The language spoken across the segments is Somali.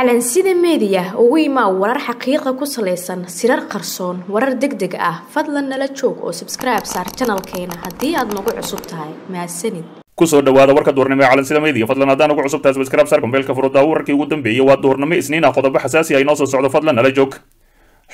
calansida meediya ugu imaa warar xaqiiqa ku salaysan sirar qarsoon warar deg deg ah. Fadlan nala joog oo sabskribe saar janalkeena haddii aad nagu cusub tahay. Mahadsanid ku soo dhawaada warka duurnimo ee calansida meediya fadlan haddaan ugu cusub tahay sabskribe saar kumbeelka furuddaa wararkii ugu dambeeyey waa duurnimo isniin ah qodobo xasaasi ah inoo soo socdo. Fadlan nala joog.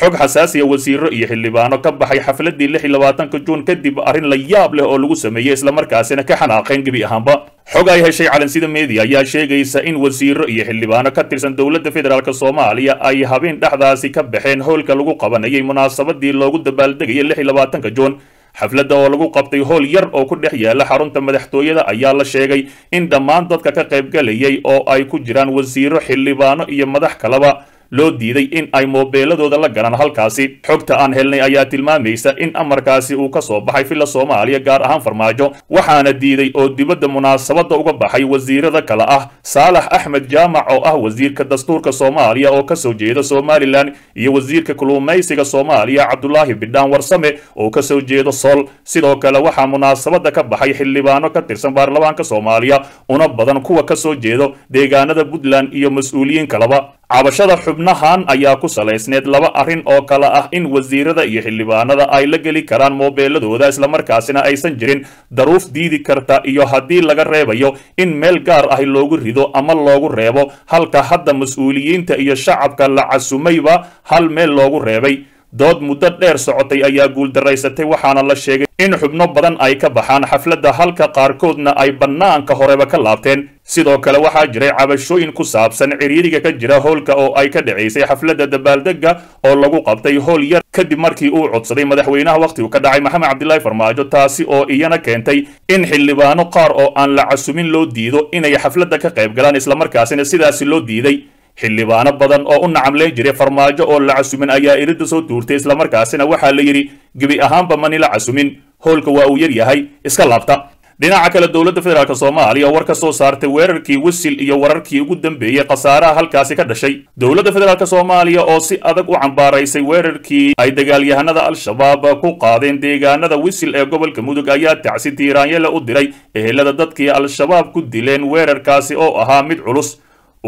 Xog xasaasiya wasiiro iyo xildhibaano ka baxay xafladii lix iyo labaatanka juun kadib arrin la yaab leh oo lagu sameeyey islamarkaasina ka xanaaqeen gebi ahaanba xog ay heshay calansida media ayaa sheegaysa in wasiiro iyo xildhibaano ka tirsan dowladda federaalk soomaaliya ay habeen dhexdaasi ka baxeen howlka lagu qabanayay munaasabadii loogu dabaaldegayay lix iyo labaatanka juun xafladda oo lagu qabtay howl yar oo ku dhex yaalla xarunta madaxtooyada ayaa la sheegay in dhammaan dadka ka qaybgalayay oo ay ku jiraan wasiiro xildhibaano iyo madax kaleba loo diiday in ay moobeeladooda la galaan. Halkaasi xogta aan helnay ayaa tilmaamaysa in amarkaasi uu ka soo baxay filla soomaaliya gaar ahaan farmaajo. Waxaana diiday oo dibadda munaasabadda uga baxay wasiirada kale ah. Saalax axmed jaamac oo ah wasiirka dastuurka soomaaliya oo ka soo jeeda somalilan iyo wasiirka kuluumaysiga soomaaliya cabdulaahi bidhaan warsame oo ka soo jeeda sool sidoo kale waxaa munaasabadda ka baxay xildhibaano ka tirsan baarlamaanka soomaaliya una badan kuwa ka soo jeedo deegaanada puntland iyo mas'uuliyiin kaleba cabashada xubnahan ayaa ku salaysneed laba arrin oo kale ah in wasiirada iyo xildhibaanada ay la geli karaan moobeeladooda islamarkaasina aysan jirin daruuf diidi karta iyo haddii laga reebayo in meel gaar ah loogu rido ama loogu reebo halka hadda mas'uuliyiinta iyo shacabka la casumayba hal meel loogu reebay dood muddo dheer socotay ayaa guuldaraysatay waxaana la sheegay in xubno badan ay ka baxaan xafladda halka qaarkoodna ay bannaanka horeba ka laabteen. Sidoo kale waxaa jiray cabashooyin ku saabsan ciriiriga ka jira howlka oo ay ka dhacaysay xafladda dabaaldegga oo lagu qabtay howl yar. Kadib markii uu codsaday madaxweynaha wakhtigu ka dhacay maxamed cabdilaahi farmaajo taasi oo iyana keentay in xildhibaano qaar oo aan la casumin loo diido inay xafladda ka qayb galaan islamarkaasina sidaasi loo diiday xildhibaano badan oo u nacamleen jiray farmaajo oo la casumin ayaa iridda soo tuurtay islamarkaasina waxaa la yidhi gebi ahaanba mani la casumin howlka waa uu yar yahay iska laabta. Dhinaca kale dowladda federaalk soomaaliya war ka soo saartay weerarkii wisil iyo wararkii ugu dambeeyey khasaaraha halkaasi ka dhashay. Dowladda federaalk soomaaliya oo si adag u cambaaraysay weerarkii ay dagaalyahanada al-shabaab ku qaadeen deegaanada wisil ee gobolka mudug ayaa tacsi tiiraanyele u diray ehelada dadkii al-shabaab ku dileen weerarkaasi oo ahaa mid culus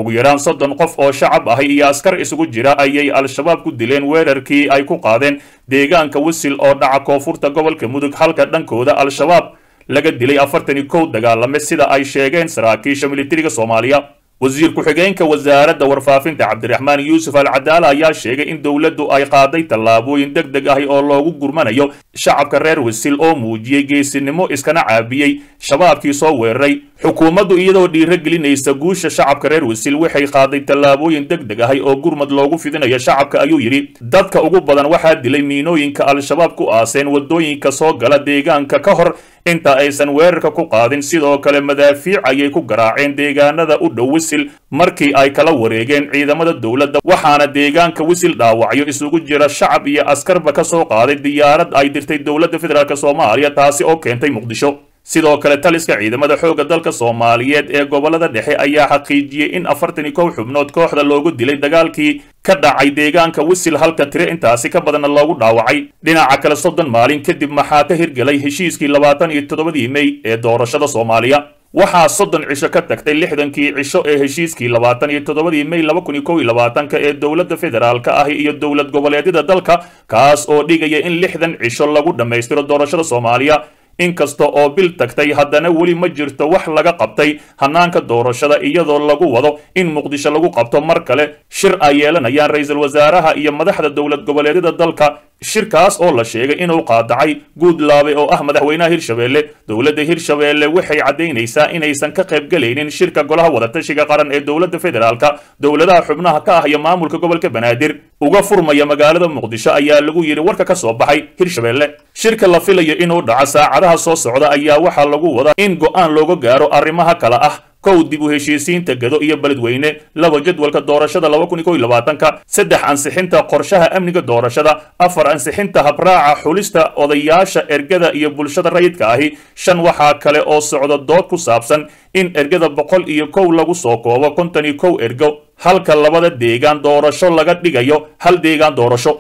ugu yaraan soddon qof oo shacab ahi iyo askar isugu jira ayay al-shabaab ku dileen weerarkii ay ku qaadeen deegaanka wisil oo dhaca koonfurta gobolka mudug halka dhankooda al-shabaab laga dilay afartan iyo kow dagaalame sida ay sheegeen saraakiisha militariga soomaaliya wasiir ku-xigeenka wasaaradda warfaafinta cabdiraxmaan yuusuf al cadaala ayaa sheegay in dowladdu ay qaaday tallaabooyin deg deg ahi oo loogu gurmanayo shacabka reer wisil oo muujiyey geesinimo iskana caabiyey shabaabkii soo weeraray. Xukuumaddu iyadoo dhiiro gelinaysa guusha shacabka reer wisil waxay qaaday tallaabooyin deg deg ahi oo gurmad loogu fidinayo shacabka ayuu yidhi. Dadka ugu badan waxaa dilay miinooyinka al-shabaab ku aaseen waddooyinka soo gala deegaanka ka hor inta aysan weerarka ku qaadin sidoo kale madaafiic ayay ku garaaceen deegaanada u dhow wisil markii ay kala wareegeen ciidamada dowladda waxaana deegaanka wisil dhaawacyo isugu jira. Shacab iyo askarba ka soo qaaday diyaarad ay dirtay dowladda federaalk soomaaliya taasi oo keentay muqdisho sidoo kale taliska ciidamada xoogga dalka soomaaliyeed ee gobollada dhexe ayaa xaqiijiyey in afartan iyo kow xubnood kooxda loogu dilay dagaalkii ka dhacay deegaanka wisil halka tire. Intaasi ka badanna loogu dhaawacay. Dhinaca kale soddon maalin kadib maxaa ka hirgelay heshiiskii labaatan iyo toddobadii mey ee doorashada soomaaliya. Waxaa soddon cisho ka tagtay lixdankii cisho ee heshiiskii labaatan iyo toddobadii mey laba kun iyo kow iyo labaatanka ee dowladda federaalka ahi iyo dowlad goboleedyada dalka kaas oo dhigaya in lixdan cisho lagu dhammaystiro doorashada soomaaliya inkasta oo bil tagtay haddana weli ma jirto wax laga qabtay hanaanka doorashada iyadoo lagu wado in muqdisho lagu qabto. Mar kale shir ay yeelanayaan ra'iisul wasaaraha iyo madaxda dowlad goboleedyada dalka shirkaas oo la sheegay inuu qaadacay guudlaabe oo ah madaxweynaha hirshabeelle. Dowladda hirshabeelle waxay caddaynaysaa inaysan ka qaybgelaynin shirka golaha wadatashiga qaran ee dowladda federaalka. Dowladaha xubnaha ka ah iyo maamulka gobolka banaadir. Uga furmaya magaalada muqdisho ayaa lagu yidhi warka ka soo baxay hirshabeelle. Shirka la filayo inuu dhaco saacadaha soo socda ayaa waxaa lagu wadaa in go'aan looga gaaro arrimaha kale ah kow dib u heshiisiinta gado iyo beledweyne laba jadwalka doorashada laba kun iyo labaatanka saddex ansixinta qorshaha amniga doorashada afar ansixinta habraaca xulista odayaasha ergada iyo bulshada rayidka ahi. Shan waxaa kale oo socda dood ku saabsan in ergada boqol iyo kow lagu soo koobo konton iyo kow ergo. Halka labada deegaan doorasho laga dhigayo hal deegaan doorasho.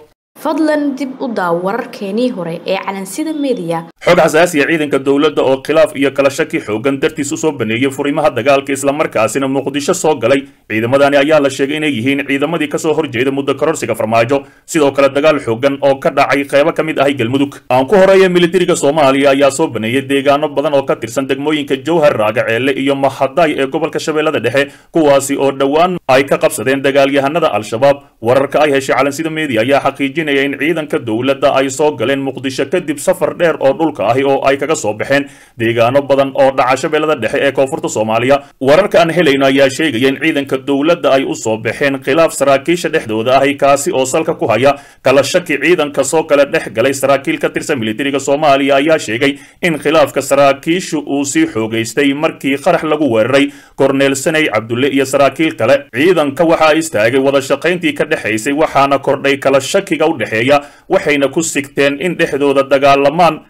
Fadlan dib u daaw wararkeenii hore ee calansida meediya xog xasaasiya ciidanka dowladda oo khilaaf iyo kala shaki xoogan dartiis u soo baneeyey furimaha dagaalka islamarkaasina muqdisho soo galay. Ciidamadani ayaa la sheegay inay yihiin ciidamadii ka soo horjeeda muddo kororsiga farmaajo. Sidoo kale dagaal xoogan oo ka dhacay qeybo ka mid ahay galmudug. Aan ku horreeya militariga soomaaliya ayaa soo baneeyey deegaano badan oo ka tirsan degmooyinka jowhar raagaceelle iyo mahaday ee gobolka shabeellada dhexe kuwaasi oo dhowaan ay ka qabsadeen dagaalyahanada al-shabaab. Wararka ay heshay calansida media ayaa xaqiijinaya in ciidanka dowladda ay soo galeen muqdisho kadib safar dheer oo dhulka ahi oo ay kaga soo baxeen. Deegaano badan oo dhaca shabeellada dhexe ee koonfurta soomaaliya. Wararka aan helayno ayaa sheegaya in ciidanka dowladda ay u soo baxeen khilaaf saraakiisha dhexdooda ahi kaasi oo salka ku haya. Kala shaki ciidanka soo kale dhex galay saraakiil ka tirsan militariga soomaaliya ayaa sheegay in khilaafka saraakiishu uu sii xoogaystay markii qarax lagu weeraray. Korneel saney cabdulle iyo saraakiil kale. Ciidanka waxaa istaagay wada shaqayntii ka dhexaysay waxaana kordhay kala shakiga u dhexeeya waxayna ku sigteen in dhexdooda dagaalamaan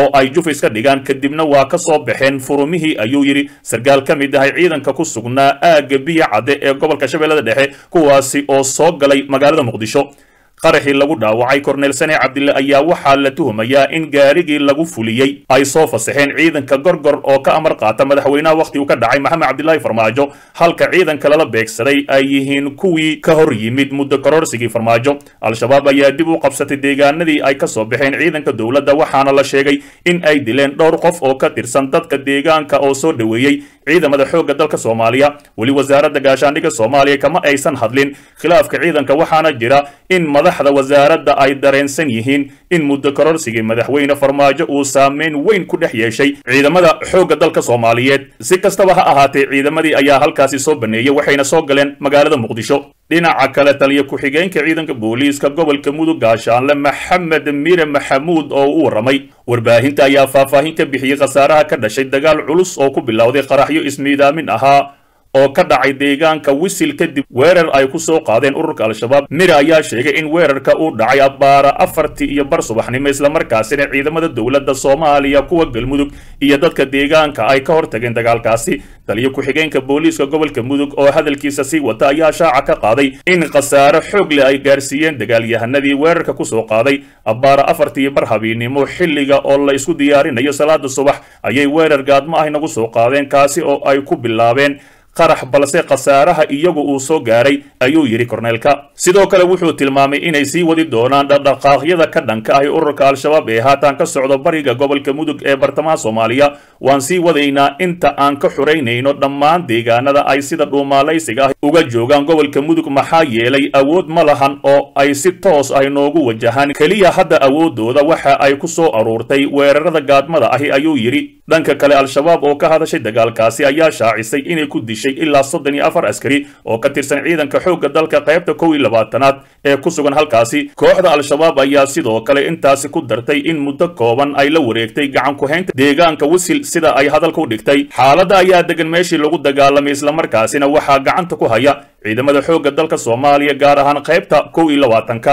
oo ay jufis ka dhigaan kadibna waa ka soo baxeen furumihii ayuu yidhi sarkaal ka mid ahay ciidanka ku sugnaa aagga biya cadde ee gobolka shabeellada dhexe kuwaasi oo soo galay magaalada muqdisho qaraxii lagu dhaawacay korneel sane cabdille ayaa waxaa la tuhumayaa in gaarigii lagu fuliyey ay soo fasaxeen ciidanka gorgor oo ka amar qaata madaxweynaha wakhti uu ka dhacay maxamed cabdilaahi farmaajo. Halka ciidanka lala beegsaday ay yihiin kuwii ka hor yimid muddo kororsigii farmaajo. Al-shabaab ayaa dib u qabsatay deegaanadii ay ka soo baxeen ciidanka dowladda waxaana la sheegay in ay dileen dhowr qof oo ka tirsan dadka deegaanka oo soo dhoweeyey ciidamada xoogga dalka soomaaliya. Weli wasaaradda gaashaandhigga soomaaliya kama aysan hadlin. Khilaafka ciidanka waxaana jira in madaxda wasaaradda ay dareensan yihiin in muddo kororsigii madaxweyne farmaajo uu saameyn weyn ku dhex yeeshay ciidamada xoogga dalka soomaaliyeed. Si kastaba ha ahaatee ciidamadii ayaa halkaasi soo baneeyey waxayna soo galeen magaalada muqdisho. Dhinaca kale taliya ku-xigeenka ciidanka booliiska gobolka mudug gaashaanle maxamed mire maxamuud oo u warramay warbaahinta ayaa faahfaahin ka bixiyey khasaaraha ka dhashay dagaal culus oo ku bilowday qaraxyo ismiidaamin ahaa oo ka dhacay deegaanka wisil kadib weerar ay ku soo qaadeen ururka al-shabaab. Mire ayaa sheegay in weerarka uu dhacay abbaara afartii iyo bar subaxnimo islamarkaasina ciidamada dowladda soomaaliya kuwa galmudug iyo dadka deegaanka ay ka hortageen dagaalkaasi. Taliyo ku-xigeenka booliiska gobolka mudug oo hadalkiisa sii wata ayaa shaaca ka qaaday in khasaare xoog leh ay gaarsiiyeen dagaalyahanadii weerarka ku soo qaaday. Abbaara afartii bar habiinimo xilliga oo la isku diyaarinayo salaada subax ayay weerar gaadmo ah nagu soo qaadeen kaasi oo ay ku bilaabeen qarax balse khasaaraha iyagu uu soo gaaray ayuu yidhi korneelka. Sidoo kale wuxuu tilmaamay inay sii wadi doonaan dhaqdhaqaaqyada ka dhanka ahi ururka al-shabaab ee haatan ka socdo bariga gobolka mudug ee bartamaha soomaaliya. Waan sii wadaynaa inta aan ka xuraynayno dhammaan deegaanada ay sida dhuumaalaysiga ah uga joogaan gobolka mudug. Maxaa yeelay awood ma lahan oo ay si toos ah noogu wajahaan. Keliya hadda awoodooda waxa ay ku soo aruurtay weerarada gaadmada ahi ayuu yidhi. Dhanka kale al-shabaab oo ka hadashay dagaalkaasi ayaa shaacisay inay ku dishay ilaa soddon iyo afar askari oo ka tirsan ciidanka xoogga dalka qaybta kow iyo labaatanaad ee ku sugan halkaasi. Kooxda al-shabaab ayaa sidoo kale intaasi ku dartay in muddo kooban ay la wareegtay gacan ku-haynta deegaanka wisil sida ay hadalka u dhigtay. Xaaladda ayaa degan meeshii lagu dagaalamay islamarkaasina waxaa gacanta ku haya ciidamada xoogga dalka soomaaliya gaar ahaan qaybta kow iyo labaatanka